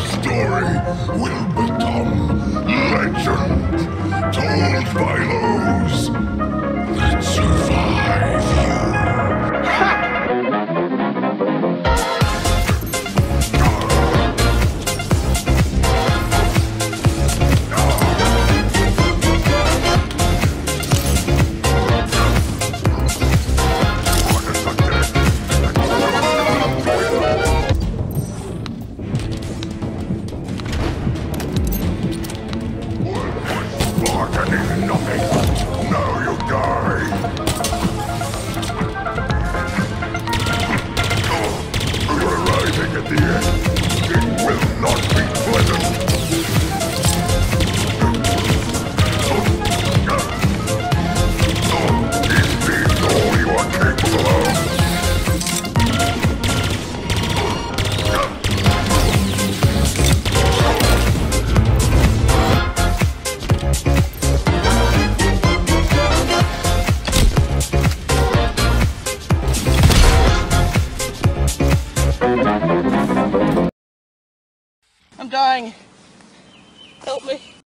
Story will become legend, told by those Bargaining nothing. I'm dying. Help me.